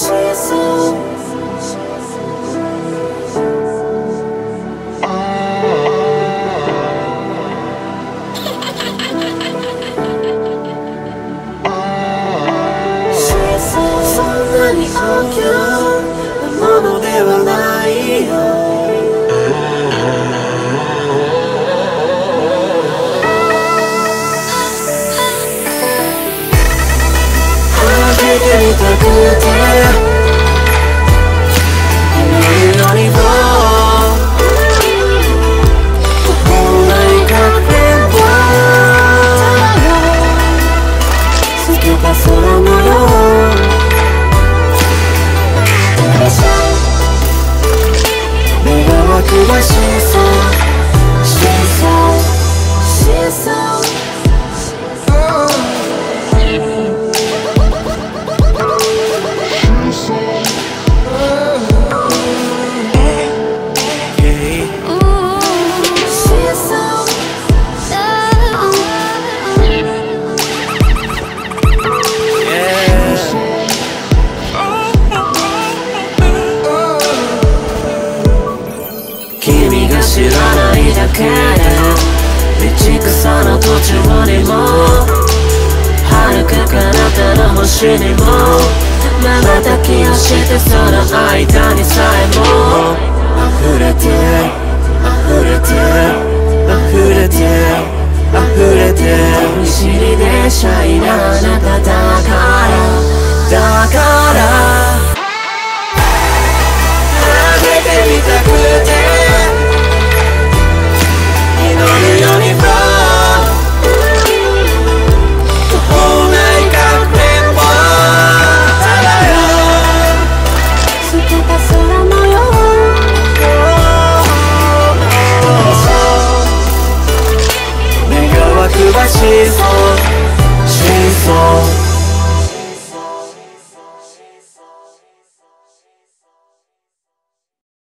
そんなに大きなものではないよ。暮らし道草の途中にも遥か彼方の星にも瞬きをしてその間にさえ